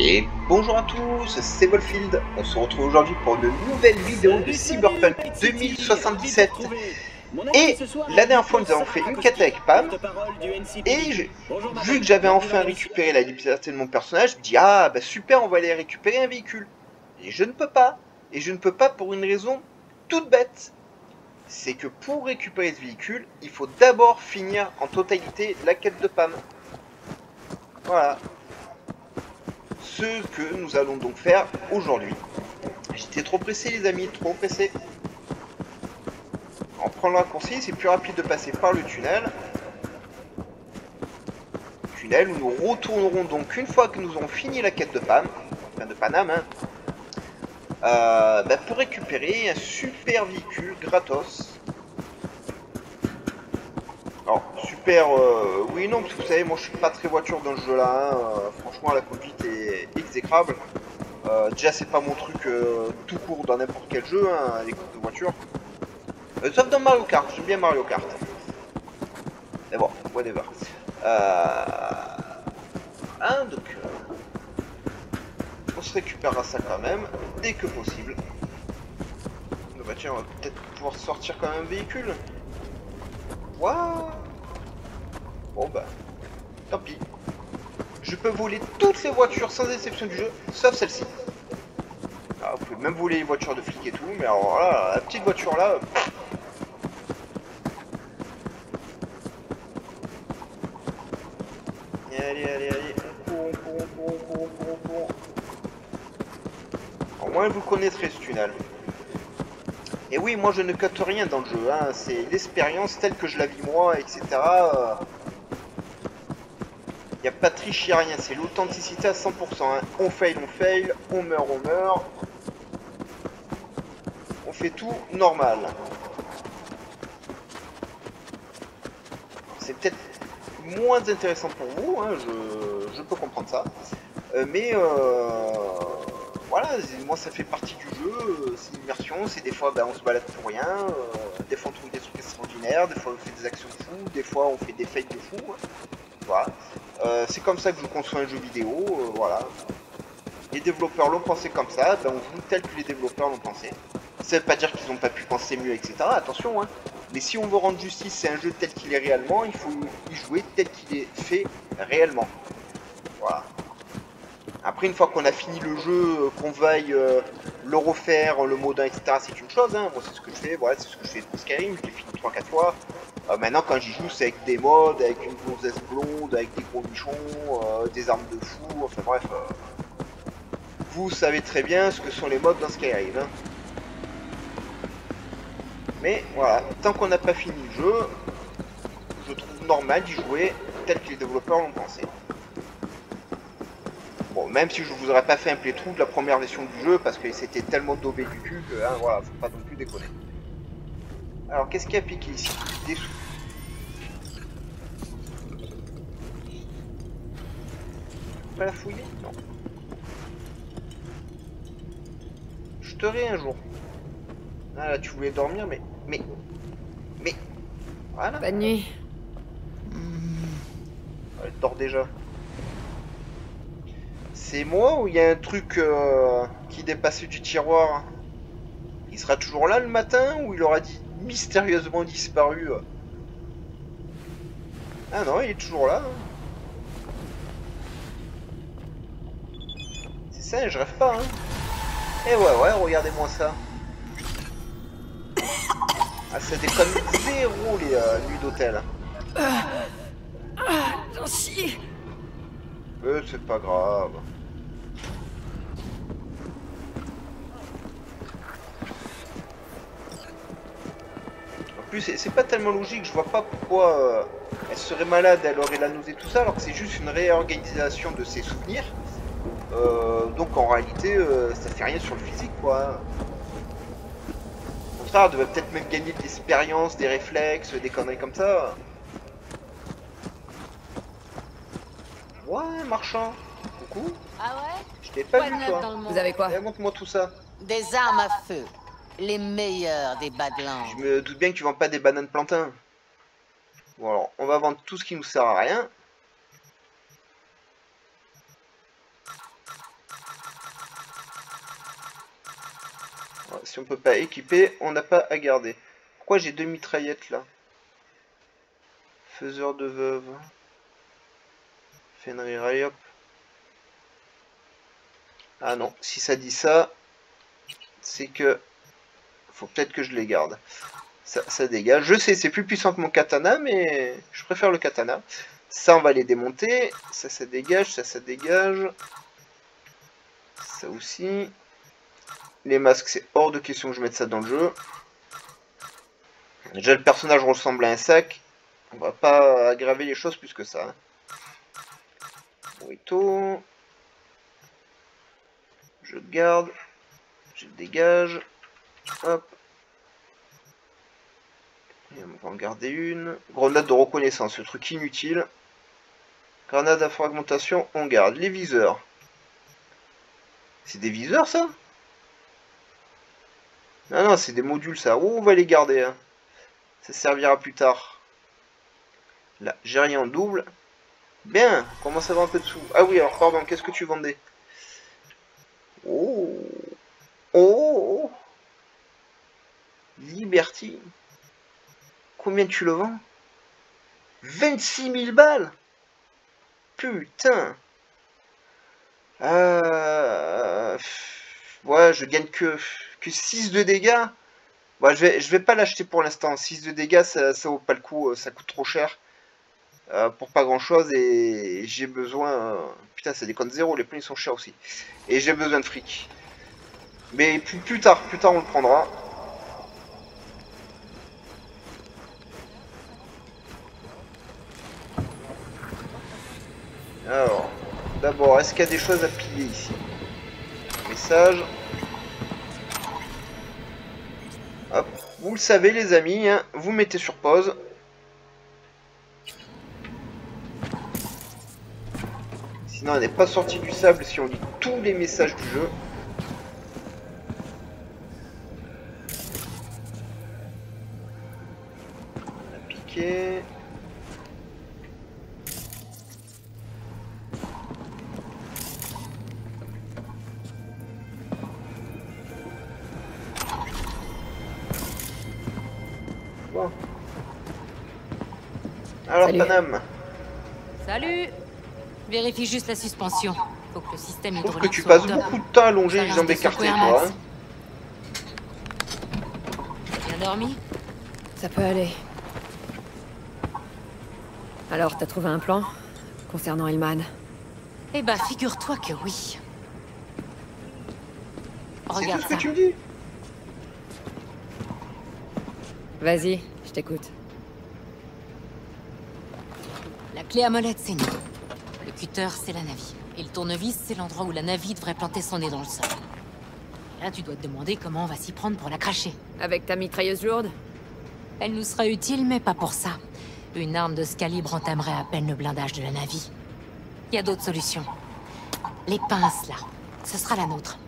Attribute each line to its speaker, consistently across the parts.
Speaker 1: Et bonjour à tous, c'est Wolfield. On se retrouve aujourd'hui pour une nouvelle vidéo de Cyberpunk 2077. Et la dernière fois, nous avons fait une quête avec Pam. Et vu que j'avais enfin récupéré la liberté de mon personnage, je me dis Ah, bah super, on va aller récupérer un véhicule. Et je ne peux pas. Et je ne peux pas pour une raison toute bête. C'est que pour récupérer ce véhicule, il faut d'abord finir en totalité la quête de Pam. Voilà. Ce que nous allons donc faire aujourd'hui. J'étais trop pressé les amis, trop pressé. En prenant le raccourci, c'est plus rapide de passer par le tunnel. Tunnel où nous retournerons donc une fois que nous aurons fini la quête de Pam, enfin de Paname, hein, euh, bah, pour récupérer un super véhicule gratos. Alors, super, euh, oui non, parce que vous savez, moi je suis pas très voiture dans ce jeu là, hein, euh, franchement la conduite est exécrable. déjà c'est pas mon truc tout court dans n'importe quel jeu, hein, les courses de voiture. sauf dans Mario Kart, j'aime bien Mario Kart. Mais bon, whatever. Hein, donc on se récupérera ça quand même, dès que possible. Bah tiens, on va peut-être pouvoir sortir quand même un véhicule. Waouh Bon bah, tant pis. Je peux voler toutes les voitures sans exception du jeu, sauf celle-ci. Ah, vous pouvez même voler les voitures de flics et tout, mais alors là, la petite voiture là... Allez, allez, allez, Au moins vous connaîtrez ce tunnel. Et oui, moi je ne cote rien dans le jeu, hein. c'est l'expérience telle que je la vis moi, etc. triche, rien, c'est l'authenticité à 100%. Hein. On fail, on fail, on meurt, on meurt. On fait tout normal. C'est peut-être moins intéressant pour vous, hein, je, peux comprendre ça. Euh, mais euh, voilà, moi ça fait partie du jeu, c'est une immersion, c'est des fois ben, on se balade pour rien, euh, des fois on trouve des trucs extraordinaires, des fois on fait des actions fous, des fois on fait des fakes de fou. Voilà. C'est comme ça que je conçois un jeu vidéo, voilà. Les développeurs l'ont pensé comme ça, ben on tel que les développeurs l'ont pensé. Ça veut pas dire qu'ils n'ont pas pu penser mieux, etc. Attention, hein. Mais si on veut rendre justice c'est un jeu tel qu'il est réellement, il faut y jouer tel qu'il est fait réellement. Voilà. Après, une fois qu'on a fini le jeu, euh, qu'on euh, le refaire, le modin, etc., c'est une chose. Hein. Moi, c'est ce que je fais. Voilà, c'est ce que je fais pour Skyrim. Je l'ai fini 3-4 fois. Euh, maintenant, quand j'y joue, c'est avec des modes, avec une gonzesse blonde, avec des gros bichons, des armes de fou. Enfin bref. vous savez très bien ce que sont les modes dans Skyrim. Hein. Mais voilà, tant qu'on n'a pas fini le jeu, je trouve normal d'y jouer tel que les développeurs l'ont pensé. Bon, même si je vous aurais pas fait un playthrough de la première version du jeu, parce que c'était tellement daubé du cul que, hein, voilà, faut pas non plus déconner. Alors, qu'est-ce qui a piqué ici? Des sous. Pas la fouiller Non. Je te un jour. Ah là, tu voulais dormir, mais... Mais... Mais... Voilà.
Speaker 2: Bonne nuit.
Speaker 1: Elle dort déjà. C'est moi ou il y a un truc euh, qui dépassait du tiroir? Il sera toujours là le matin ou il aura dit mystérieusement disparu? Ah non, il est toujours là. Hein. Je rêve pas. Hein. Et eh ouais, ouais, regardez-moi ça. Ah, ça déconne zéro les euh, nuits d'hôtel.
Speaker 2: Ah,
Speaker 1: Euh, c'est pas grave. En plus, c'est pas tellement logique, je vois pas pourquoi euh, elle serait malade, elle aurait la nausée, tout ça, alors que c'est juste une réorganisation de ses souvenirs. Euh, donc en réalité, ça fait rien sur le physique, quoi ça devait peut-être même gagner de l'expérience, des réflexes, des conneries comme ça. Ouais, marchand. Coucou.
Speaker 3: Ah ouais?
Speaker 1: Je t'ai pas vu, toi.
Speaker 2: Vous avez quoi?
Speaker 1: Eh, Montre-moi tout ça.
Speaker 3: Des armes à feu. Les meilleures des badlands.
Speaker 1: Je me doute bien que tu vends pas des bananes plantains. Bon alors, on va vendre tout ce qui nous sert à rien. Si on peut pas équiper, on n'a pas à garder. Pourquoi j'ai deux mitraillettes là? Faiseur de veuve. Fenrir. Ah non, si ça dit ça, c'est que faut peut-être que je les garde. Ça, ça dégage. Je sais, c'est plus puissant que mon katana, mais je préfère le katana. Ça, on va les démonter. Ça, ça dégage. Ça, ça dégage. Ça aussi. Les masques, c'est hors de question que je mette ça dans le jeu. Déjà, le personnage ressemble à un sac. On va pas aggraver les choses plus que ça. Burrito. Je garde. Je dégage. Hop. On va en garder une. Grenade de reconnaissance, ce truc inutile. Grenade à fragmentation, on garde. Les viseurs. C'est des viseurs ça? Non, non, c'est des modules ça. Oh, on va les garder. Hein. Ça servira plus tard. Là, j'ai rien en double. Bien, commence à avoir un peu de sous. Ah oui, alors pardon, qu'est-ce que tu vendais? Oh Oh Liberty Combien tu le vends? 26 000 balles Putain euh... Ouais, je gagne que, que 6 de dégâts. Bon, je vais, je vais pas l'acheter pour l'instant. 6 de dégâts, ça, ça vaut pas le coup. Ça coûte trop cher. Euh, pour pas grand chose. Et j'ai besoin... Euh, putain, ça déconne zéro. Les pneus sont chers aussi. Et j'ai besoin de fric. Mais plus, plus tard, plus tard on le prendra. Alors, d'abord, est-ce qu'il y a des choses à piller ici? Message. Vous le savez les amis, hein, vous mettez sur pause. Sinon, on n'est pas sorti du sable si on lit tous les messages du jeu. Alors,
Speaker 2: Salut.
Speaker 1: Panam,
Speaker 4: Salut Vérifie juste la suspension. Faut que le système
Speaker 1: je trouve que tu passes beaucoup de temps allongé, les jambes écartées, toi. hein.
Speaker 4: Bien dormi?
Speaker 2: Ça peut aller. Alors, t'as trouvé un plan Concernant Elman?
Speaker 4: Eh ben, figure-toi que oui.
Speaker 1: C'est tout
Speaker 4: Regarde
Speaker 1: ce que tu me dis?
Speaker 2: Vas-y, je t'écoute.
Speaker 4: La clé à molette, c'est nous. Le cutter, c'est la navie. Et le tournevis, c'est l'endroit où la navie devrait planter son nez dans le sol. Et là, tu dois te demander comment on va s'y prendre pour la cracher.
Speaker 2: Avec ta mitrailleuse lourde
Speaker 4: Elle nous sera utile, mais pas pour ça. Une arme de ce calibre entamerait à peine le blindage de la navie. Il y a d'autres solutions. Les pinces, là. Ce sera la nôtre.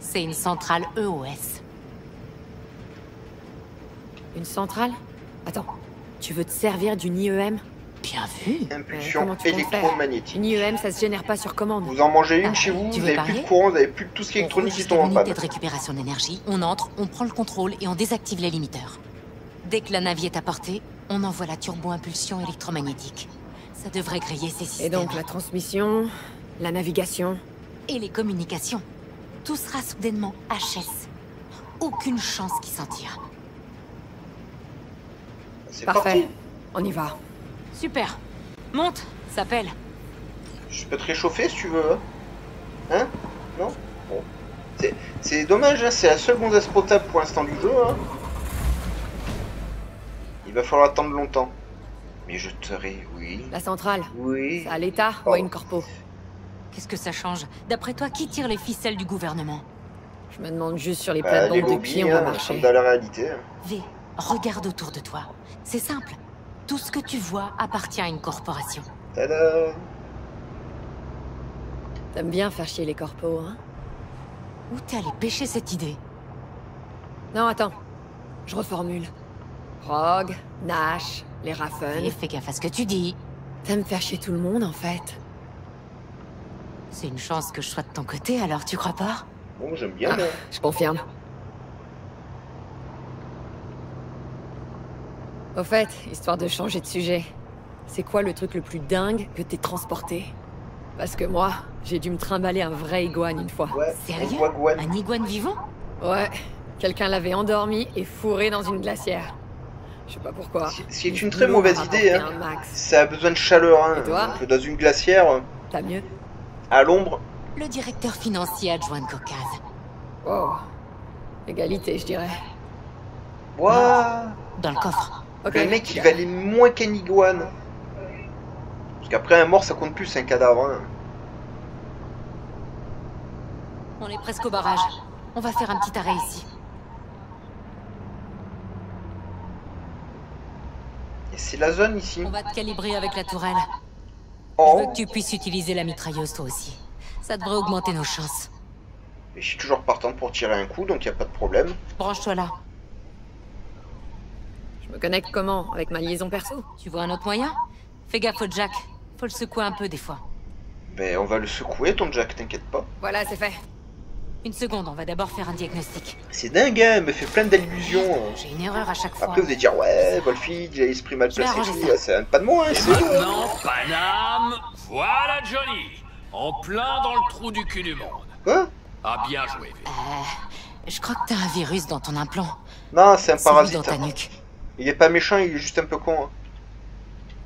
Speaker 4: C'est une centrale EOS.
Speaker 2: Une centrale? Attends, tu veux te servir d'une IEM
Speaker 4: Bien vu.
Speaker 1: Impulsion
Speaker 2: faire
Speaker 1: électromagnétique.
Speaker 2: Une IEM, ça se génère pas sur commande.
Speaker 1: Vous en mangez une
Speaker 4: Ah,
Speaker 1: chez vous, vous avez plus de courant, vous avez plus de tout ce qui est
Speaker 4: On
Speaker 1: électronique qui tombe en panne.
Speaker 4: de récupération d'énergie, on entre, on prend le contrôle et on désactive les limiteurs. Dès que la navie est à portée, on envoie la turbo-impulsion électromagnétique. Ça devrait griller ces
Speaker 2: Et
Speaker 4: systèmes.
Speaker 2: donc la transmission, la navigation.
Speaker 4: Et les communications. Tout sera soudainement HS. Aucune chance qui s'en tire.
Speaker 1: C'est
Speaker 2: Parfait.
Speaker 1: parti.
Speaker 2: On y va.
Speaker 4: Super. Monte, s'appelle.
Speaker 1: Je peux te réchauffer si tu veux. Hein, Hein? Non? Bon. C'est- C'est dommage, hein, c'est la seule gonzesse potable pour l'instant du jeu. Hein. Il va falloir attendre longtemps. Mais je t'aurai, oui.
Speaker 2: La centrale,
Speaker 1: Oui.
Speaker 2: ça à l'État
Speaker 1: Oh.
Speaker 2: ou à une corpo
Speaker 4: Qu'est-ce que ça change? D'après toi, qui tire les ficelles du gouvernement?
Speaker 2: Je me demande juste sur les
Speaker 1: Bah,
Speaker 2: plates-bandes de qui on va
Speaker 1: hein,
Speaker 2: marcher.
Speaker 1: dans la réalité. hein.
Speaker 4: V, regarde autour de toi. C'est simple. Tout ce que tu vois appartient à une corporation.
Speaker 1: Tada
Speaker 2: T'aimes bien faire chier les corpos, hein?
Speaker 4: Où t'es allé pêcher cette idée?
Speaker 2: Non, attends. Je reformule. Rogue, Nash, les Raffen.
Speaker 4: Et fais gaffe à ce que tu dis.
Speaker 2: T'aimes faire chier tout le monde, en fait.
Speaker 4: C'est une chance que je sois de ton côté, alors tu crois pas?
Speaker 1: Bon, j'aime bien.
Speaker 2: Ah, je confirme. Au fait, histoire de changer de sujet, c'est quoi le truc le plus dingue que t'es transporté? Parce que moi, j'ai dû me trimballer un vrai iguane une fois.
Speaker 1: Ouais,
Speaker 4: Sérieux? Un iguane vivant?
Speaker 2: Ouais, quelqu'un l'avait endormi et fourré dans une glacière. Je sais pas pourquoi.
Speaker 1: C'est- une très mauvaise
Speaker 2: m'a
Speaker 1: idée, hein. Ça a besoin de chaleur, hein.
Speaker 2: Et toi?
Speaker 1: Donc, dans une glacière, euh,
Speaker 2: T'as mieux?
Speaker 1: à l'ombre.
Speaker 4: Le directeur financier adjoint de Caucase.
Speaker 2: Wow. Égalité, je dirais.
Speaker 1: Ouah
Speaker 4: Dans le coffre.
Speaker 2: Ok.
Speaker 1: Le mec, il valait moins qu'un iguane. Parce qu'après, un mort, ça compte plus, c'est un cadavre. hein.
Speaker 4: On est presque au barrage. On va faire un petit arrêt ici.
Speaker 1: Et c'est la zone ici.
Speaker 4: On va te calibrer avec la tourelle. Je
Speaker 1: Oh,
Speaker 4: veux que tu puisses utiliser la mitrailleuse toi aussi. Ça devrait augmenter nos chances.
Speaker 1: et je suis toujours partant pour tirer un coup, donc y a pas de problème.
Speaker 4: Branche-toi là.
Speaker 2: Je me connecte comment Avec ma liaison perso
Speaker 4: Tu vois un autre moyen Fais gaffe au Jack. Faut le secouer un peu des fois.
Speaker 1: Ben, on va le secouer, ton Jack, t'inquiète pas.
Speaker 2: Voilà, c'est fait.
Speaker 4: Une seconde, on va d'abord faire un diagnostic.
Speaker 1: C'est dingue, hein, elle me fait plein d'illusions. hein.
Speaker 4: J'ai une erreur à chaque fois.
Speaker 1: Après, vous allez dire, ouais, Wolfie, il a l'esprit mal placé. C'est pas de moi, hein, c'est hein.
Speaker 5: Maintenant, Paname, voilà Johnny, en plein dans le trou du cul du monde.
Speaker 1: Quoi?
Speaker 5: Ah, bien joué.
Speaker 4: Euh, je crois que t'as un virus dans ton implant.
Speaker 1: Non, c'est un parasite.
Speaker 4: dans ta
Speaker 1: hein.
Speaker 4: nuque?
Speaker 1: Il est pas méchant, il est juste un peu con. hein.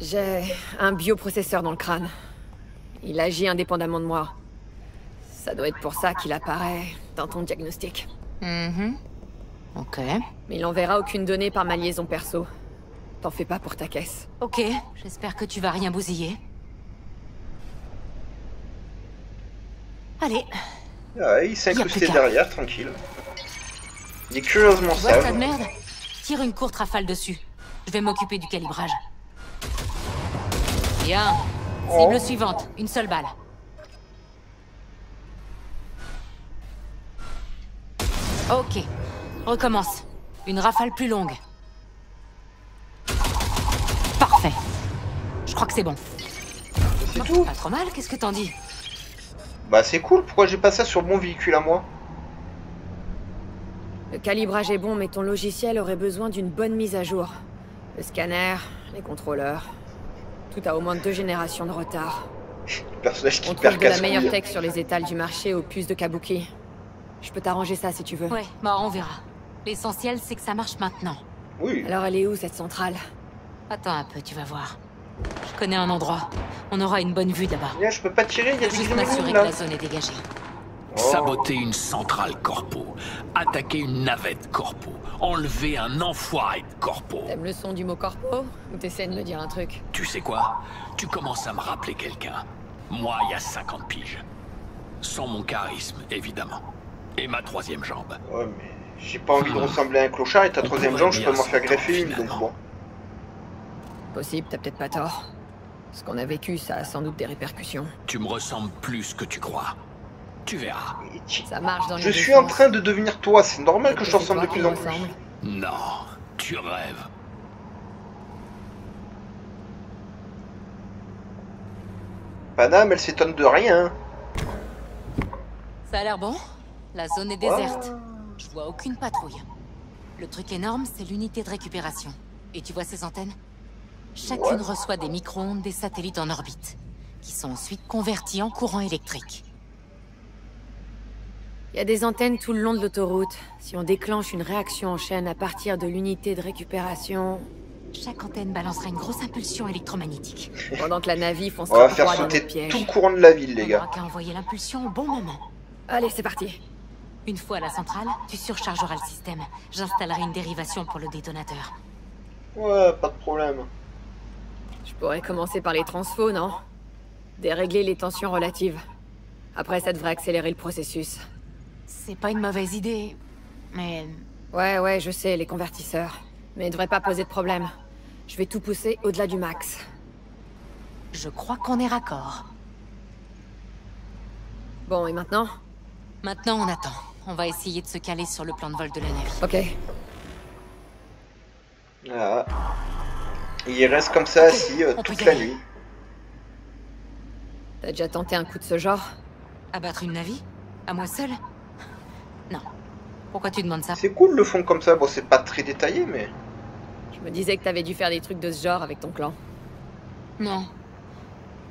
Speaker 2: J'ai un bioprocesseur dans le crâne. Il agit indépendamment de moi. Ça doit être pour ça qu'il apparaît dans ton diagnostic.
Speaker 4: Mhm. Ok.
Speaker 2: Mais il n'enverra aucune donnée par ma liaison perso. T'en fais pas pour ta caisse.
Speaker 4: Ok, j'espère que tu vas rien bousiller. Allez,
Speaker 1: Ah, il s'est incrusté derrière, tranquille. Il est curieusement sage.
Speaker 4: Tire une courte rafale dessus. Je vais m'occuper du calibrage. Bien. Cible
Speaker 1: Oh.
Speaker 4: suivante, une seule balle. Ok, recommence. Une rafale plus longue. Parfait. Je crois que c'est bon.
Speaker 1: C'est tout.
Speaker 4: Pas trop mal, qu'est-ce que t'en dis?
Speaker 1: Bah, c'est cool, pourquoi j'ai pas ça sur mon véhicule à moi?
Speaker 2: Le calibrage est bon, mais ton logiciel aurait besoin d'une bonne mise à jour. Le scanner, les contrôleurs. Tout a au moins deux générations de retard.
Speaker 1: Le personnage qui
Speaker 2: On
Speaker 1: perd
Speaker 2: trouve de la meilleure tech sur les étals du marché aux puces de Kabuki. Je peux t'arranger ça si tu veux.
Speaker 4: Ouais, bah on verra. L'essentiel, c'est que ça marche maintenant.
Speaker 1: Oui.
Speaker 2: Alors elle est où cette centrale?
Speaker 4: Attends un peu, tu vas voir. Je connais un endroit. On aura une bonne vue.
Speaker 1: Viens, je peux pas tirer, il y a des
Speaker 4: juste m'assurer que la zone est dégagée.
Speaker 1: Oh.
Speaker 5: Saboter une centrale corpo, attaquer une navette corpo, enlever un enfoiré de corpo.
Speaker 2: T'aimes le son du mot corpo Ou t'essaies de me dire un truc
Speaker 5: Tu sais quoi Tu commences à me rappeler quelqu'un. Moi, il y a 50 piges. Sans mon charisme, évidemment. Et ma troisième jambe.
Speaker 1: Ouais, mais j'ai pas envie de ressembler à un clochard et ta
Speaker 5: On
Speaker 1: troisième jambe, je peux m'en faire greffer une, donc bon.
Speaker 2: Possible, t'as peut-être pas tort. Ce qu'on a vécu, ça a sans doute des répercussions.
Speaker 5: Tu me ressembles plus que tu crois. Tu verras.
Speaker 1: Et tu-
Speaker 2: Ça marche dans les
Speaker 1: Je suis en train de devenir toi, c'est normal que je te ressemble de plus en plus.
Speaker 5: Non, tu rêves.
Speaker 1: Paname, elle s'étonne de rien.
Speaker 4: Ça a l'air bon La zone est déserte. Je vois aucune patrouille. Le truc énorme, c'est l'unité de récupération. Et tu vois ces antennes? Chacune
Speaker 1: Ouais.
Speaker 4: reçoit des micro-ondes des satellites en orbite, qui sont ensuite convertis en courant électrique.
Speaker 2: Il y a des antennes tout le long de l'autoroute. Si on déclenche une réaction en chaîne à partir de l'unité de récupération,
Speaker 4: Chaque antenne balancera une grosse impulsion électromagnétique.
Speaker 2: pendant que la navire
Speaker 1: On
Speaker 2: foncera
Speaker 1: va faire sauter tout le courant de la ville, les
Speaker 4: On
Speaker 1: gars.
Speaker 4: n'aura qu'à envoyer l'impulsion au bon moment.
Speaker 2: Allez, c'est parti.
Speaker 4: Une fois à la centrale, tu surchargeras le système. J'installerai une dérivation pour le détonateur.
Speaker 1: Ouais, pas de problème.
Speaker 2: Je pourrais commencer par les transfos, non? Dérégler les tensions relatives. Après, ça devrait accélérer le processus.
Speaker 4: C'est pas une mauvaise idée, mais
Speaker 2: Ouais, ouais, je sais, les convertisseurs. Mais ils devraient pas poser de problème. Je vais tout pousser au-delà du max.
Speaker 4: je crois qu'on est raccord.
Speaker 2: Bon, et maintenant?
Speaker 4: Maintenant, on attend. On va essayer de se caler sur le plan de vol de la navire.
Speaker 2: Ok.
Speaker 1: Et il reste comme ça assis euh, toute la nuit.
Speaker 2: T'as déjà tenté un coup de ce genre?
Speaker 4: Abattre une navie À moi seule. Pourquoi tu demandes ça
Speaker 1: C'est cool le fond comme ça, bon c'est pas très détaillé mais...
Speaker 2: Je me disais que t'avais dû faire des trucs de ce genre avec ton clan.
Speaker 4: Non.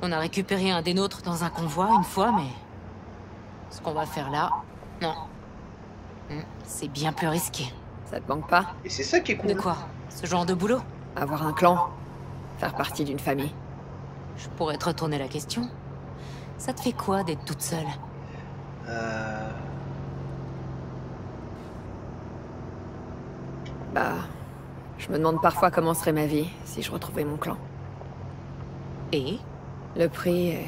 Speaker 4: On a récupéré un des nôtres dans un convoi une fois, mais... Ce qu'on va faire là, non. Hmm, C'est bien plus risqué.
Speaker 2: Ça te manque pas
Speaker 1: Et c'est ça qui est
Speaker 4: De
Speaker 1: cool.
Speaker 4: quoi? Ce genre de boulot?
Speaker 2: Avoir un clan Faire partie d'une famille
Speaker 4: Je pourrais te retourner la question. Ça te fait quoi d'être toute seule?
Speaker 1: Euh...
Speaker 2: Bah... Je me demande parfois comment serait ma vie si je retrouvais mon clan.
Speaker 4: Et?
Speaker 2: Le prix est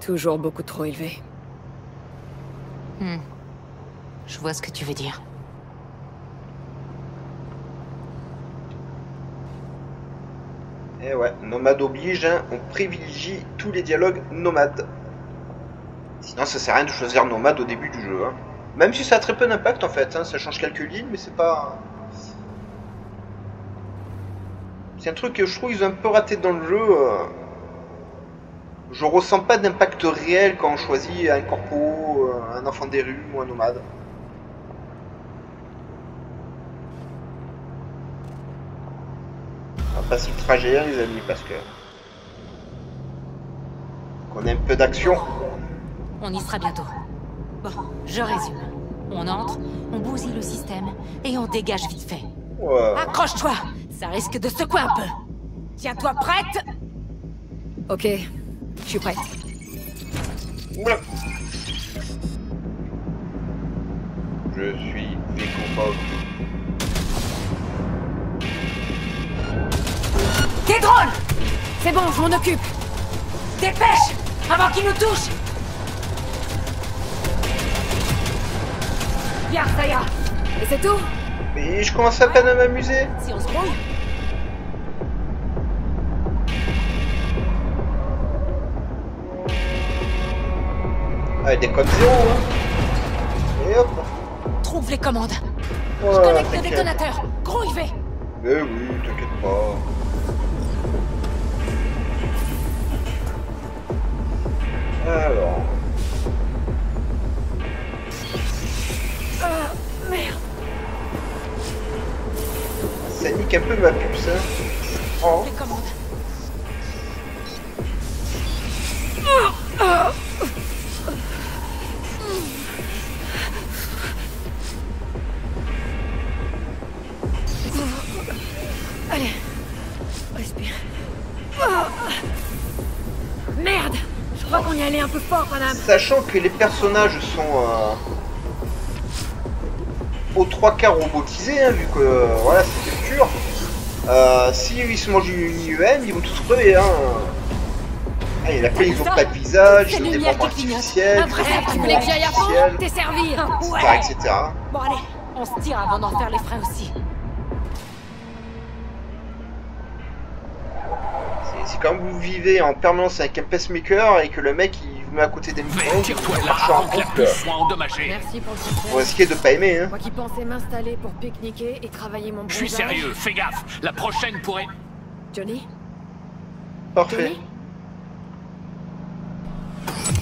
Speaker 2: toujours beaucoup trop élevé.
Speaker 4: Hmm. Je vois ce que tu veux dire.
Speaker 1: Et Eh ouais, nomade oblige, hein, on privilégie tous les dialogues nomades. Sinon, ça sert à rien de choisir nomade au début du jeu. hein. Même si ça a très peu d'impact en fait, hein, ça change quelques lignes, mais c'est pas. C'est un truc que je trouve qu'ils ont un peu raté dans le jeu. euh. Je ressens pas d'impact réel quand on choisit un corpo, euh, un enfant des rues ou un nomade. On va trajet, les amis, parce que. Qu'on ait un peu d'action.
Speaker 4: On y sera bientôt. Bon, je résume. On entre, on bousille le système, et on dégage vite fait. Accroche-toi Ça risque de secouer un peu. Tiens-toi prête
Speaker 2: Ok, je suis prête.
Speaker 1: Oula. Je suis déconfort.
Speaker 4: Tes drones
Speaker 2: C'est bon, je m'en occupe
Speaker 4: Dépêche Avant qu'ils nous touchent Bien, ça ira
Speaker 2: Et c'est tout?
Speaker 1: Mais je commence à peine à m'amuser.
Speaker 4: Si on se grouille
Speaker 1: Ah, des codes zéro, hein. Et hop.
Speaker 4: Trouve les commandes.
Speaker 1: Ouais,
Speaker 4: Connecte le détonateur Grouille
Speaker 1: Mais oui, t'inquiète pas. Alors. Un peu ma puce, hein. Oh.
Speaker 2: Allez, respire. Merde Je crois qu'on y allait un peu fort, Panam.
Speaker 1: Sachant que les personnages sont euh, aux trois quarts robotisés, hein, vu que euh, voilà, c'est. Euh, si ils se mangent une IEM, ils vont tous crever. Hein. Ah, il y en a plein, ils ont pas de visage, ils ont des membres artificiels, des
Speaker 2: j'aille à fond
Speaker 1: artificiels,
Speaker 2: T'es servi
Speaker 1: etc., etc.
Speaker 4: Bon allez, on se tire avant d'en faire les frais aussi.
Speaker 1: C'est- C'est quand vous vivez en permanence avec un pacemaker et que le mec il vous met à côté des micros,
Speaker 5: là
Speaker 1: marchez en couple.
Speaker 2: Merci pour le
Speaker 1: Vous
Speaker 2: conseil.
Speaker 1: risquez de pas aimer. Hein.
Speaker 2: Moi qui pensais m'installer pour pique-niquer et travailler mon
Speaker 5: Je suis sérieux, fais gaffe. La prochaine pourrait...
Speaker 2: Johnny
Speaker 1: Parfait.
Speaker 2: Johnny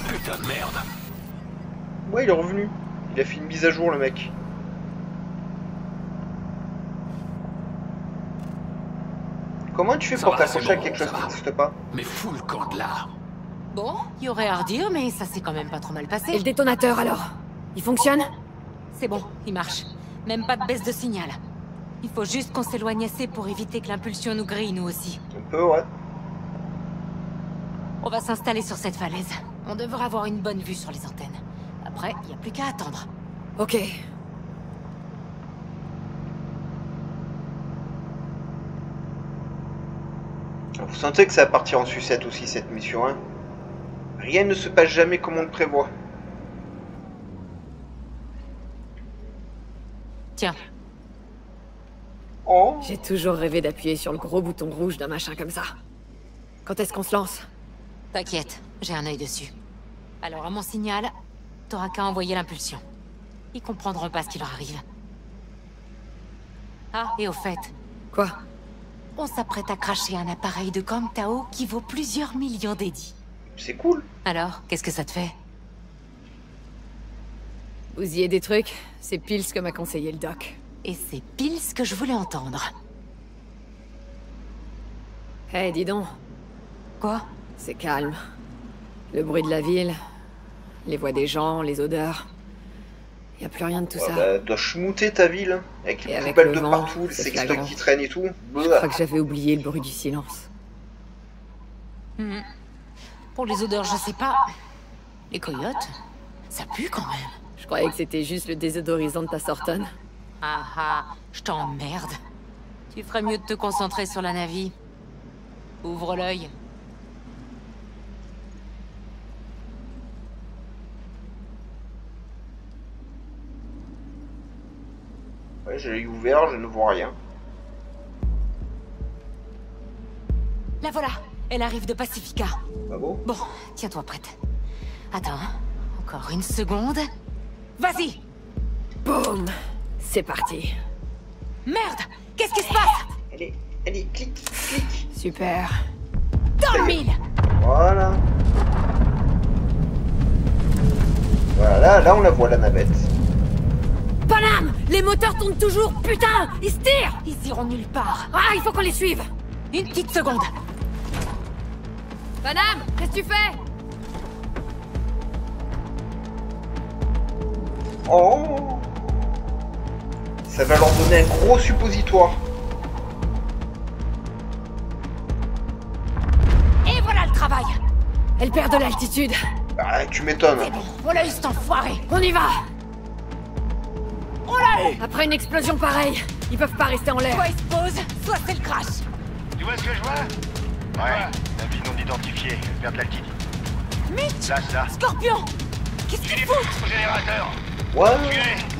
Speaker 5: Putain de merde.
Speaker 1: Ouais, il est revenu. Il a fait une mise à jour le mec. Comment tu fais
Speaker 5: Ça
Speaker 1: pour t'accrocher à
Speaker 5: bon,
Speaker 1: quelque chose qui n'existe pas?
Speaker 5: Mais fous le camp de là.
Speaker 4: Bon, il y aurait à redire, mais ça s'est quand même pas trop mal
Speaker 2: Et
Speaker 4: passé.
Speaker 2: le détonateur alors? Il fonctionne?
Speaker 4: C'est bon, il marche. Même pas de baisse de signal. Il faut juste qu'on s'éloigne assez pour éviter que l'impulsion nous grille, nous aussi.
Speaker 1: Un peu, ouais.
Speaker 4: On va s'installer sur cette falaise. On devrait avoir une bonne vue sur les antennes. Après, il n'y a plus qu'à attendre.
Speaker 2: Ok.
Speaker 1: Vous sentez que ça va partir en sucette aussi cette mission, hein? Rien ne se passe jamais comme on le prévoit.
Speaker 4: Tiens,
Speaker 1: Oh
Speaker 2: J'ai toujours rêvé d'appuyer sur le gros bouton rouge d'un machin comme ça. Quand est-ce qu'on se lance?
Speaker 4: T'inquiète, j'ai un œil dessus. Alors, à mon signal, t'auras qu'à envoyer l'impulsion. Ils comprendront pas ce qui leur arrive. Ah, et au fait,
Speaker 2: Quoi?
Speaker 4: on s'apprête à cracher un appareil de Kang Tao qui vaut plusieurs millions d'édits.
Speaker 1: C'est cool
Speaker 4: Alors, qu'est-ce que ça te fait?
Speaker 2: Bousiller des trucs? C'est pile ce que m'a conseillé le doc.
Speaker 4: Et c'est pile ce que je voulais entendre.
Speaker 2: Hé, dis donc,
Speaker 4: Quoi?
Speaker 2: C'est calme. Le bruit de la ville, les voix des gens, les odeurs. Y a plus rien de tout
Speaker 1: Ouais,
Speaker 2: ça.
Speaker 1: bah, doit schmouter ta ville, hein, avec les poubelles
Speaker 2: le
Speaker 1: de
Speaker 2: vent,
Speaker 1: partout, les
Speaker 2: c'est
Speaker 1: sextoys qui traînent et tout.
Speaker 2: Je crois que j'avais oublié le bruit du silence.
Speaker 4: Pour les odeurs, je sais pas. Les coyotes Ça pue quand même.
Speaker 2: Je croyais que c'était juste le désodorisant de ta Sorton.
Speaker 4: Ah ah, je t'emmerde. Tu ferais mieux de te concentrer sur la navie. Ouvre l'œil.
Speaker 1: Ouais, j'ai l'œil ouvert, je ne vois rien.
Speaker 4: La voilà Elle arrive de Pacifica.
Speaker 1: Pas beau
Speaker 4: Bon, tiens-toi prête. Attends, encore une seconde. Vas-y
Speaker 2: Boum C'est parti.
Speaker 4: Merde Qu'est-ce qui se passe?
Speaker 1: Allez, allez, clic, clic.
Speaker 2: Super.
Speaker 4: Dans le mille
Speaker 1: Voilà. Voilà, là, là on la voit la navette.
Speaker 2: Panam Les moteurs tournent toujours Putain Ils se tirent
Speaker 4: Ils iront nulle part.
Speaker 2: Ah, il faut qu'on les suive
Speaker 4: Une petite seconde.
Speaker 2: Panam Qu'est-ce que tu fais?
Speaker 1: Oh. Ça va leur donner un gros suppositoire.
Speaker 4: Et voilà le travail.
Speaker 2: Elle perd de l'altitude.
Speaker 1: Ah, tu m'étonnes.
Speaker 4: Bon, on l'a eu cet enfoiré.
Speaker 2: On y va.
Speaker 4: On l'a eu
Speaker 2: Après une explosion pareille, ils peuvent pas rester en l'air.
Speaker 4: Soit il se pose, soit c'est le crash.
Speaker 6: Tu vois ce que je vois? Ouais, vie non identifiée, elle perd de l'altitude.
Speaker 4: Mitch
Speaker 6: Là, ça.
Speaker 4: Scorpion Qu'est-ce qu'il
Speaker 6: générateur.
Speaker 1: Ouais,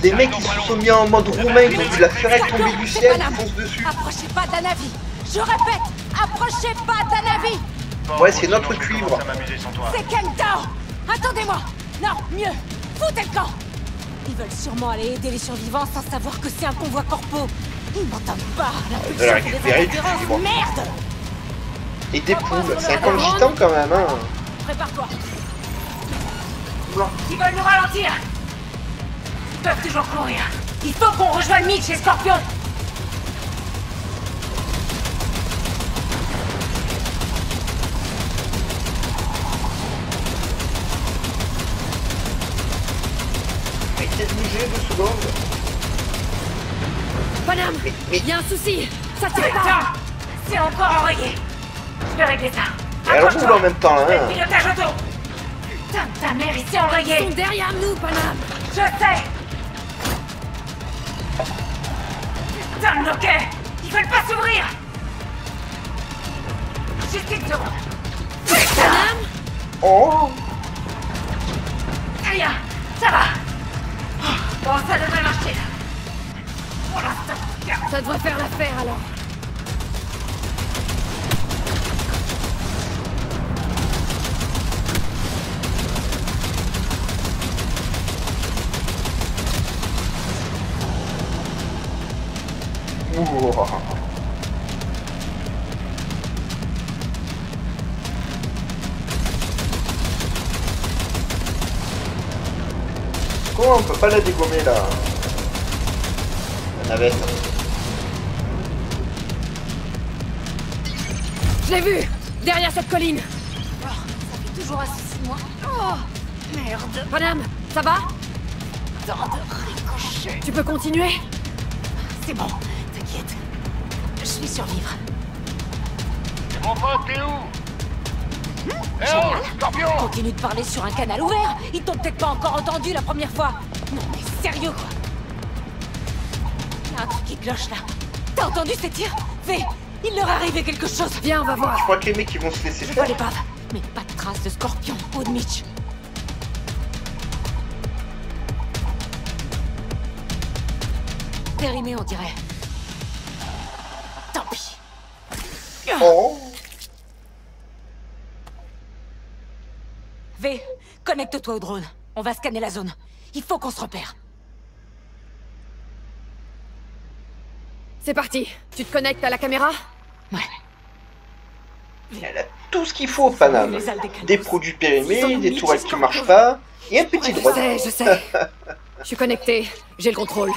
Speaker 1: les mecs qui se sont mis en mode roumain, ils ont vu la ferrette tomber du ciel, ils foncent dessus.
Speaker 4: Approchez pas de la navie Je répète, approchez pas de la navie
Speaker 6: Bon,
Speaker 1: Ouais, c'est notre cuivre.
Speaker 4: C'est Kentao. Attendez-moi. Non, mieux. Foutez le camp. Ils veulent sûrement aller aider les survivants sans savoir que c'est un convoi corpo. Ils m'entendent pas. La pulsion interférences,
Speaker 1: cuivre.
Speaker 4: Merde
Speaker 1: Et des poules, c'est un camp gitan quand même, hein.
Speaker 4: Prépare-toi. Ils veulent nous ralentir. Ils peuvent toujours courir. Il faut qu'on rejoigne Mitch et Scorpion.
Speaker 1: Bouger deux secondes.
Speaker 2: Panam
Speaker 1: Mais, mais,
Speaker 2: Il y a un souci. Ça tire pas.
Speaker 4: C'est encore enrayé Je vais régler ça.
Speaker 1: Elle roule en même temps, là, hein.
Speaker 4: Pilotage auto. Putain de ta mère, il s'est
Speaker 2: Ils
Speaker 4: enrayé
Speaker 2: sont derrière nous, Panam.
Speaker 4: Je sais. Putain de loquet Ils veulent pas s'ouvrir. Juste une seconde
Speaker 2: Panam.
Speaker 1: Oh.
Speaker 4: Rien Ça va. Bon, ça devrait marcher. Pour l'instant.
Speaker 2: Ça devrait faire l'affaire alors.
Speaker 1: Comment on peut pas la dégommer là La navette.
Speaker 2: Je l'ai vu Derrière cette colline
Speaker 4: Oh, ça fait toujours un souci, moi. Oh, merde.
Speaker 2: Panam, ça va?
Speaker 4: Tant de.
Speaker 2: Tu peux continuer?
Speaker 4: C'est bon. Je vais survivre.
Speaker 6: Mon pote, t'es où Eh oh, Scorpion
Speaker 4: Continue de parler sur un canal ouvert. Ils t'ont peut-être pas encore entendu la première fois. Non, mais sérieux, quoi. Y a un truc qui cloche là. T'as entendu ces tirs? Fais Il leur est arrivé quelque chose.
Speaker 2: Viens, on va
Speaker 1: Je
Speaker 2: voir.
Speaker 1: crois que les mecs ils vont se laisser
Speaker 4: Je vois
Speaker 1: faire.
Speaker 4: l'épave, mais pas de traces de scorpion ou de Mitch. Périmé, on dirait.
Speaker 1: Oh
Speaker 4: V, connecte-toi au drone. On va scanner la zone. Il faut qu'on se repère.
Speaker 2: C'est parti. Tu te connectes à la caméra?
Speaker 4: Ouais.
Speaker 1: Elle a tout ce qu'il faut, Paname.
Speaker 4: Des
Speaker 1: produits périmés, des toilettes qui
Speaker 4: jusqu'en
Speaker 1: marchent pas, et un petit
Speaker 2: Je
Speaker 1: drone.
Speaker 2: sais, je sais. Je suis connecté. J'ai le contrôle.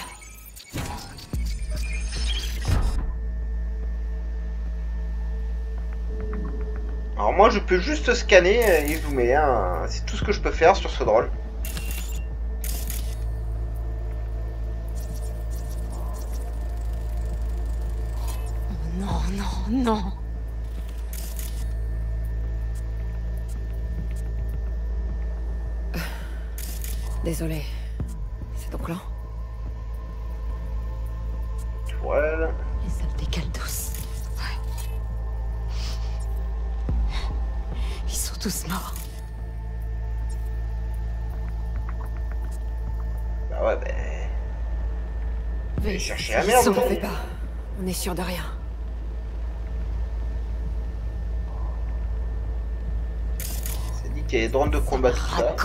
Speaker 1: Alors moi je peux juste scanner et zoomer, hein. c'est tout ce que je peux faire sur ce drôle.
Speaker 4: Non, non, non.
Speaker 2: Désolé. C'est ton clan
Speaker 1: Voilà.
Speaker 4: Les. Tous morts.
Speaker 1: Bah ouais, ben.
Speaker 2: Vais
Speaker 1: chercher la merde.
Speaker 2: Fais pas. On est sûr de rien.
Speaker 1: C'est dit qu'il y a des drones de combat ça.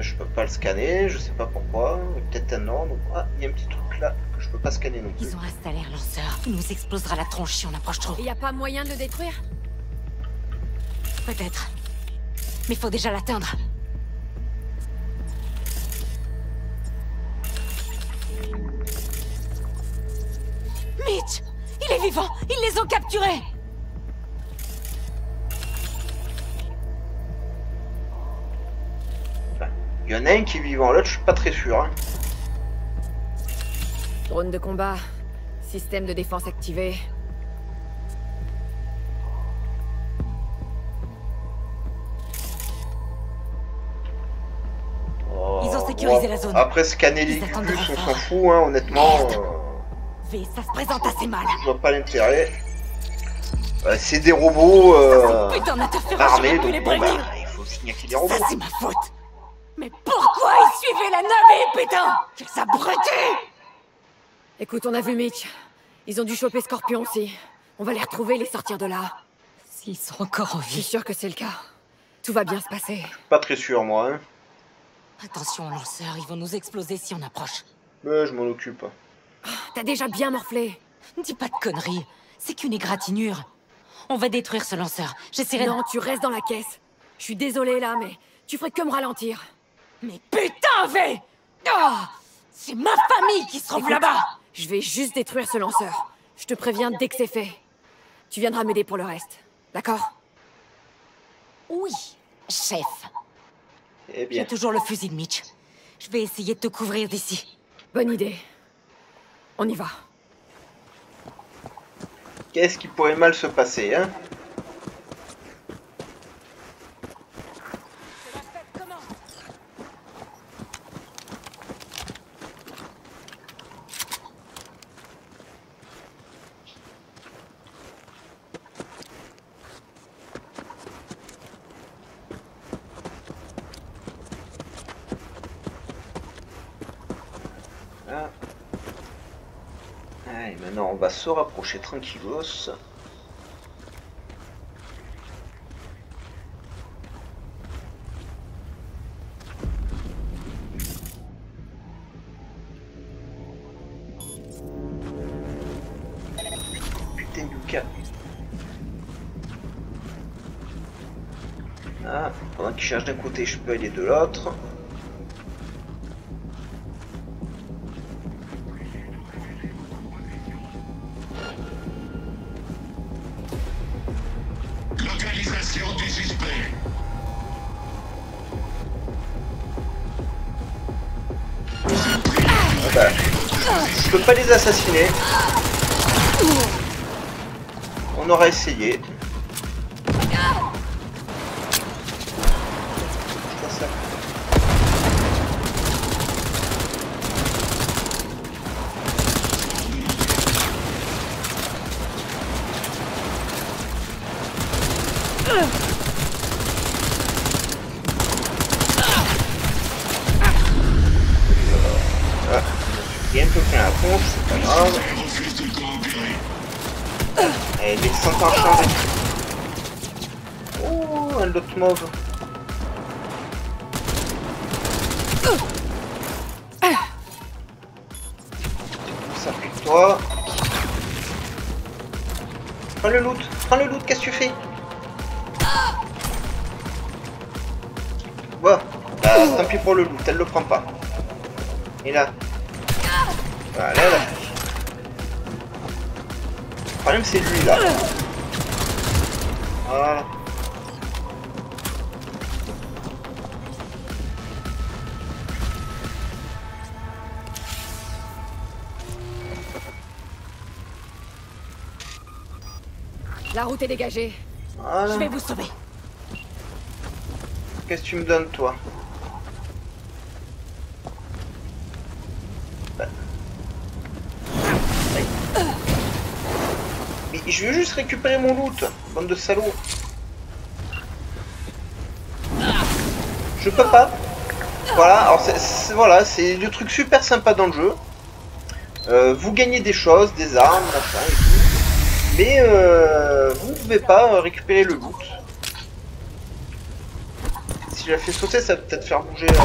Speaker 1: Je peux pas le scanner, je sais pas pourquoi. Peut-être un ordre. Ah, il y a un petit truc là je peux pas scanner non plus.
Speaker 4: Ils ont installé un lanceur. Il nous explosera la tronche si on approche trop.
Speaker 2: Y a pas moyen de le détruire?
Speaker 4: Peut-être. Mais faut déjà l'atteindre. Mitch Il est vivant Ils les ont capturés
Speaker 1: Il y en a un qui est vivant, l'autre je suis pas très sûr. Hein.
Speaker 2: Drone de combat. Système de défense activé.
Speaker 1: Oh,
Speaker 4: Ils ont sécurisé la zone.
Speaker 1: Après scanner les cubus, on s'en fout, hein, honnêtement. Euh,
Speaker 4: V, ça se présente assez mal.
Speaker 1: je vois pas l'intérêt. Euh, c'est des robots euh,
Speaker 4: Putain
Speaker 1: armés, donc bon, bah, il faut les robots.
Speaker 4: Ça, c'est ma faute Mais pourquoi ils suivaient la navette, putain? Quels abrutis
Speaker 2: Écoute, on a vu Mitch. Ils ont dû choper Scorpion aussi. On va les retrouver et les sortir de là.
Speaker 4: S'ils sont encore en
Speaker 2: Je suis
Speaker 4: vie.
Speaker 2: sûr que c'est le cas. Tout va bien se passer.
Speaker 1: Pas très sûr, moi. Hein.
Speaker 4: Attention, lanceurs, ils vont nous exploser si on approche.
Speaker 1: Mais je m'en occupe.
Speaker 2: T'as déjà bien morflé.
Speaker 4: Dis pas de conneries, c'est qu'une égratignure. On va détruire ce lanceur. J'essaierai de...
Speaker 2: Non, tu restes dans la caisse. Je suis désolée là, mais tu ferais que me ralentir.
Speaker 4: Mais putain, V Ah C'est ma famille qui se trouve là-bas
Speaker 2: Je vais juste détruire ce lanceur. Je te préviens dès que c'est fait. Tu viendras m'aider pour le reste. D'accord?
Speaker 4: Oui, chef.
Speaker 1: Eh
Speaker 4: J'ai
Speaker 1: bien.
Speaker 4: toujours le fusil de Mitch. Je vais essayer de te couvrir d'ici.
Speaker 2: Bonne idée. On y va.
Speaker 1: Qu'est-ce qui pourrait mal se passer, hein Ah. Allez, maintenant on va se rapprocher tranquillos. Putain Yuka. Ah, pendant qu'il cherche d'un côté, je peux aller de l'autre. Pas les assassiner. On aura essayé. Qu'est-ce que tu fais Bon, bah, tant pis pour le loot, elle le prend pas. Et là. Voilà, là. Le problème c'est lui là. Voilà.
Speaker 2: La route est dégagée.
Speaker 1: Voilà.
Speaker 4: Je vais vous sauver.
Speaker 1: Qu'est-ce que tu me donnes, toi Bah. Mais je veux juste récupérer mon loot, bande de salauds. Je peux pas. Voilà, alors c'est- voilà, c'est le truc super sympa dans le jeu. Euh, vous gagnez des choses, des armes, machin. Mais euh, vous ne pouvez pas euh, récupérer le loot. Si je la fais sauter, ça va peut-être faire bouger. euh.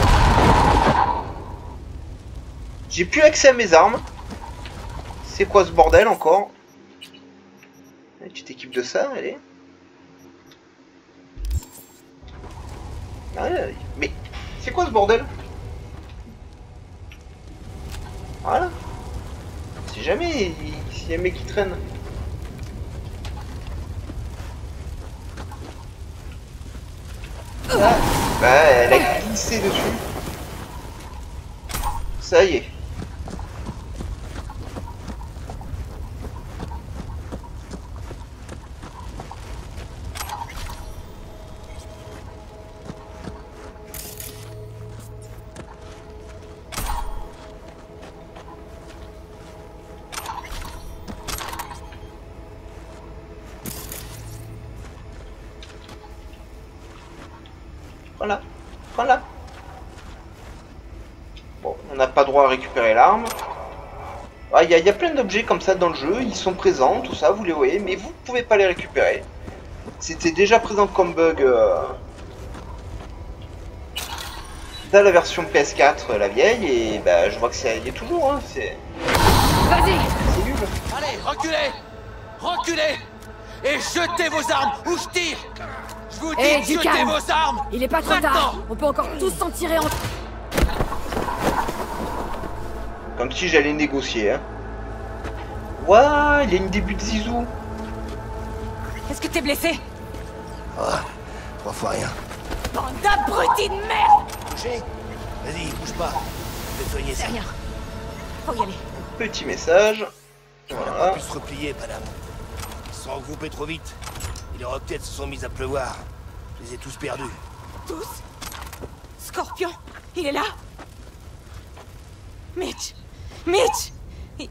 Speaker 1: J'ai plus accès à mes armes. C'est quoi ce bordel encore? Tu t'équipes de ça, allez. Mais c'est quoi ce bordel? Voilà. Si jamais il- y a un mec qui traîne. Ah, bah, elle a glissé dessus. Ça y est. récupérer l'arme. Ah, Il y, a- il y a plein d'objets comme ça dans le jeu, ils sont présents, tout ça, vous les voyez, mais vous pouvez pas les récupérer. C'était déjà présent comme bug euh, dans la version PS4, euh, la vieille, et bah je vois que ça y est toujours, hein, c'est
Speaker 2: Vas-y
Speaker 1: c'est nul.
Speaker 7: Allez, reculez Reculez Et jetez vos armes ou je tire? Je vous dis,
Speaker 2: Eh, du
Speaker 7: jetez
Speaker 2: calme.
Speaker 7: vos armes
Speaker 2: Il est pas trop
Speaker 7: Maintenant.
Speaker 2: tard On peut encore tous s'en tirer en...
Speaker 1: Comme si j'allais négocier, hein. Ouah, il y a une début de zizou.
Speaker 4: Est-ce que t'es blessé?
Speaker 6: Ah, trois fois rien.
Speaker 4: Bande d'abrutis de merde
Speaker 6: Touché Vas-y, bouge pas. Je vais soigner ça.
Speaker 4: C'est rien. Faut y aller.
Speaker 1: Petit message.
Speaker 6: On
Speaker 1: Voilà.
Speaker 6: pu se replier, madame. Ils se sont regroupés trop vite. Et les roquettes se sont mises à pleuvoir. Je les ai tous perdus.
Speaker 4: Tous? Scorpion, il est là? Mitch Mitch il...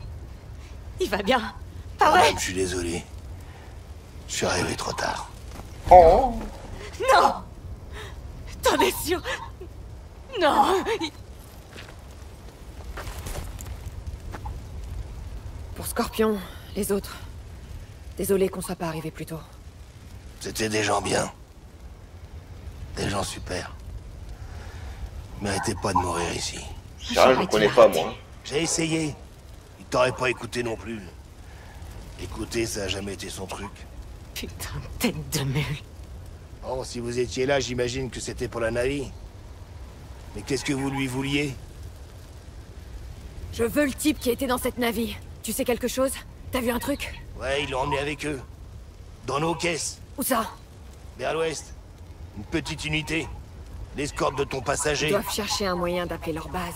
Speaker 4: il va bien. Pas vrai
Speaker 6: Madame, je suis désolé. Je suis arrivé trop tard.
Speaker 1: Oh.
Speaker 4: Non T'en es sûr? Non il-
Speaker 2: Pour Scorpion, les autres. Désolé qu'on soit pas arrivé plus tôt.
Speaker 6: C'était des gens bien. Des gens super. Ils méritaient pas de mourir ici.
Speaker 1: Je le connais pas, moi.
Speaker 6: J'ai essayé. Il t'aurait pas écouté non plus. Écouter, ça a jamais été son truc.
Speaker 4: Putain tête de mule.
Speaker 6: Bon, si vous étiez là, j'imagine que c'était pour la Navi. Mais qu'est-ce que vous lui vouliez?
Speaker 2: Je veux le type qui était dans cette navire. Tu sais quelque chose? T'as vu un truc?
Speaker 6: Ouais, ils l'ont emmené avec eux. Dans nos caisses,
Speaker 2: Où ça?
Speaker 6: Vers l'ouest. Une petite unité. L'escorte de ton
Speaker 2: Ils
Speaker 6: passager.
Speaker 2: doivent chercher un moyen d'appeler leur base.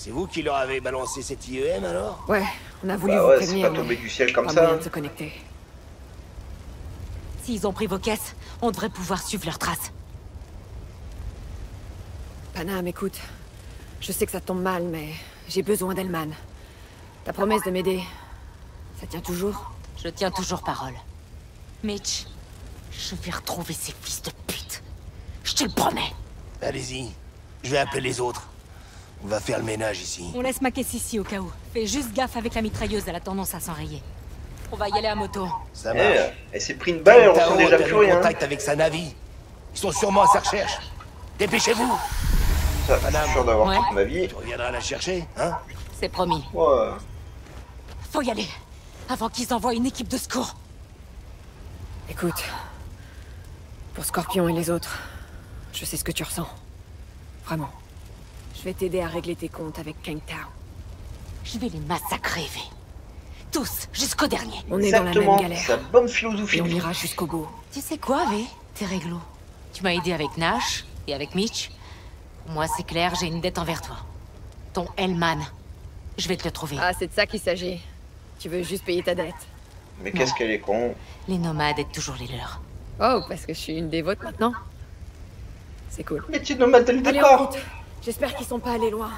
Speaker 6: C'est vous qui leur avez balancé cette IEM alors
Speaker 2: Ouais, on a voulu
Speaker 1: Bah
Speaker 2: vous
Speaker 1: ouais, c'est
Speaker 2: prévenir,
Speaker 1: pas tombé du ciel comme ça.
Speaker 2: moyen
Speaker 1: hein.
Speaker 2: de se connecter.
Speaker 4: S'ils ont pris vos caisses, on devrait pouvoir suivre leurs traces.
Speaker 2: Panam, écoute. Je sais que ça tombe mal, mais j'ai besoin d'Elman. Ta promesse de m'aider, ça tient toujours?
Speaker 4: Je tiens toujours parole. Mitch, je vais retrouver ces fils de pute. Je te le promets.
Speaker 6: Allez-y. Je vais appeler les autres. On va faire le ménage ici.
Speaker 4: On laisse ma caisse ici au cas où. Fais juste gaffe avec la mitrailleuse, elle a tendance à s'enrayer. On va y aller à moto.
Speaker 6: Ça
Speaker 1: Eh,
Speaker 6: marche.
Speaker 1: elle s'est pris une balle, elle
Speaker 6: Tao
Speaker 1: ressent
Speaker 6: a
Speaker 1: déjà
Speaker 6: perdu
Speaker 1: plus rien.
Speaker 6: contact avec sa Navi. Ils sont sûrement à sa recherche. Dépêchez-vous
Speaker 1: Ça, je
Speaker 6: Madame.
Speaker 1: suis sûr d'avoir
Speaker 4: Ouais.
Speaker 1: toute ma vie.
Speaker 6: Tu reviendras la chercher, hein?
Speaker 4: C'est promis.
Speaker 1: Ouais.
Speaker 4: Faut y aller. Avant qu'ils envoient une équipe de secours.
Speaker 2: Écoute. Pour Scorpion et les autres, je sais ce que tu ressens. Vraiment. Je vais t'aider à régler tes comptes avec Kang Tao.
Speaker 4: Je vais les massacrer, V. Tous, jusqu'au dernier.
Speaker 2: On est dans la même galère.
Speaker 1: sa bonne philosophie.
Speaker 2: Et on ira jusqu'au bout.
Speaker 4: Tu sais quoi, V? T'es réglo. Tu m'as aidé avec Nash et avec Mitch. Moi, c'est clair, j'ai une dette envers toi. Ton Hellman. Je vais te le trouver.
Speaker 2: Ah, c'est de ça qu'il s'agit. Tu veux juste payer ta dette.
Speaker 1: Mais qu'est-ce qu'elle est con?
Speaker 4: Les nomades aident toujours les leurs.
Speaker 2: Oh, parce que je suis une dévote maintenant C'est cool.
Speaker 1: Métier de nomade dès le
Speaker 2: route J'espère qu'ils sont pas allés loin.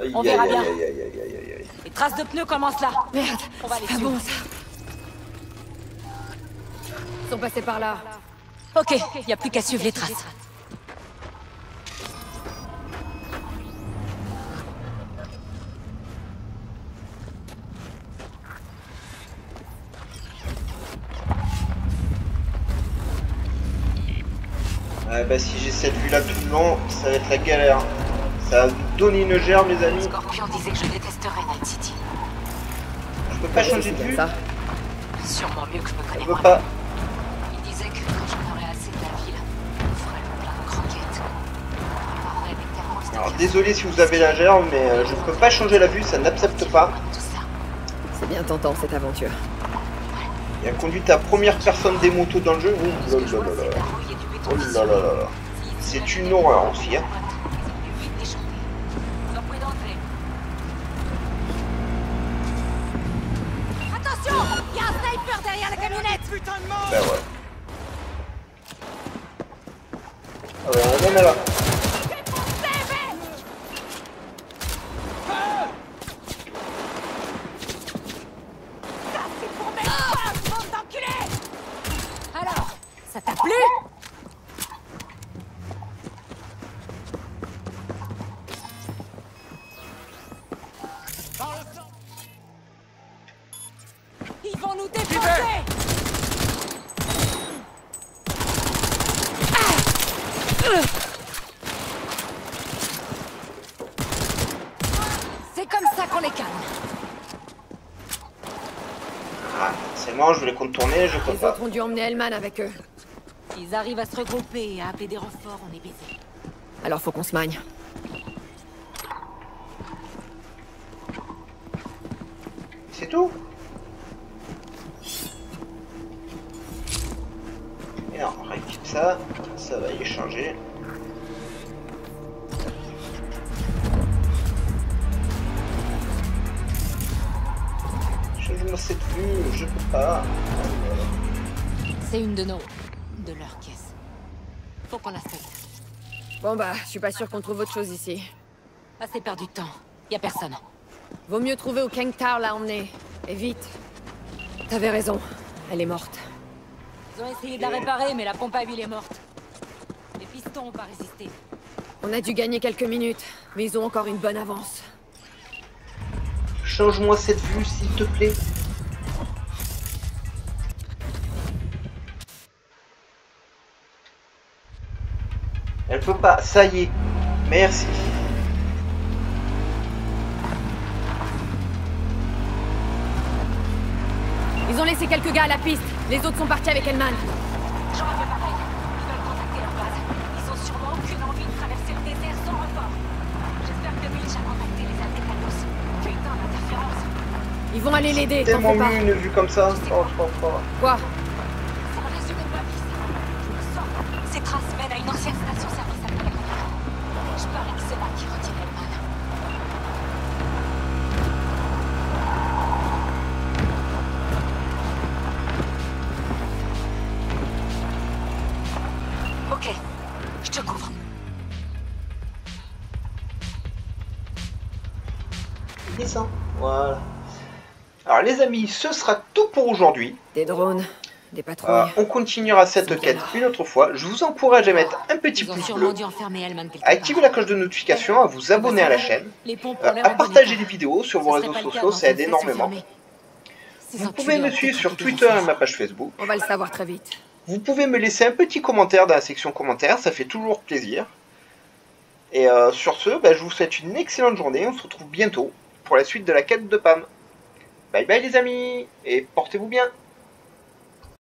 Speaker 1: Aïe,
Speaker 4: On
Speaker 1: aïe,
Speaker 4: verra
Speaker 1: aïe,
Speaker 4: bien.
Speaker 1: aïe, aïe, aïe, aïe, aïe, aïe.
Speaker 4: Les traces de pneus commencent là.
Speaker 2: Merde
Speaker 4: On va les
Speaker 2: pas bon, ça Ils sont passés par là.
Speaker 4: Ok, y a plus qu'à suivre les traces.
Speaker 1: Ouais, bah si j'ai cette vue là tout le long, ça va être la galère. Ça nous donner une gerbe les amis.
Speaker 4: Scorpion disait que je détesterais Night City.
Speaker 1: Je peux pas changer de vue.
Speaker 2: ça.
Speaker 4: Sûrement mieux que je me
Speaker 1: Je
Speaker 4: connais
Speaker 1: peux
Speaker 4: moi.
Speaker 1: pas.
Speaker 4: Il disait que quand j'en aurais assez de la ville, on ferait le plein de croquettes. On
Speaker 1: Alors désolé si vous avez la gerbe, mais euh, je peux pas changer la vue, ça n'accepte pas.
Speaker 4: Tout ça.
Speaker 2: C'est bien tentant cette aventure.
Speaker 1: Il y a conduite à première personne des motos dans le jeu. Là
Speaker 4: je
Speaker 1: là là Oh là là là là.
Speaker 4: Si
Speaker 1: C'est une horreur aussi, hein. Contourner, je peux
Speaker 2: Les
Speaker 1: pas.
Speaker 2: autres ont dû emmener Hellman avec eux.
Speaker 4: Ils arrivent à se regrouper et à appeler des renforts, on est baisé.
Speaker 2: Alors faut qu'on se magne.
Speaker 1: C'est tout? Et non, on récupère ça, ça va y changer. Change-moi cette vue, je peux pas.
Speaker 4: C'est une de nos... de leurs caisses. Faut qu'on la feuille.
Speaker 2: Bon bah, je suis pas sûr qu'on trouve autre chose ici.
Speaker 4: Assez perdu de temps. Y a personne.
Speaker 2: Vaut mieux trouver où Kang Tao l'a emmené. Et vite. T'avais raison. Elle est morte.
Speaker 4: Ils ont essayé de la réparer, mais la pompe à huile est morte. Les pistons ont pas résisté.
Speaker 2: On a dû gagner quelques minutes, mais ils ont encore une bonne avance.
Speaker 1: Change-moi cette vue, s'il te plaît. Elle peut pas, ça y est. Merci.
Speaker 2: Ils ont laissé quelques gars à la piste. Les autres sont partis avec Hellman.
Speaker 4: J'aurais fait pareil. Ils veulent contacter leur base. Ils ont sûrement aucune envie de traverser le désert sans report. J'espère que Mitch a contacté les Aldecanos. Putain d'interférence.
Speaker 2: Ils vont aller l'aider,
Speaker 1: Tellement
Speaker 2: pas.
Speaker 1: mis une vue comme ça. Oh, oh, oh.
Speaker 2: Quoi?
Speaker 1: Les amis, ce sera tout pour aujourd'hui.
Speaker 2: Des drones, des patrouilles.
Speaker 1: Euh, on continuera cette quête une autre fois. Je vous encourage à mettre un petit pouce bleu, à activer la cloche de notification, à vous abonner à la chaîne, euh, à partager les vidéos sur
Speaker 4: Ce
Speaker 1: vos réseaux sociaux, ça aide énormément. Vous pouvez me suivre sur Twitter et ma page Facebook.
Speaker 2: On va le savoir très vite.
Speaker 1: Vous pouvez me laisser un petit commentaire dans la section commentaires, ça fait toujours plaisir. Et euh, sur ce, bah, je vous souhaite une excellente journée. On se retrouve bientôt pour la suite de la quête de Pam. Bye bye les amis et portez-vous bien.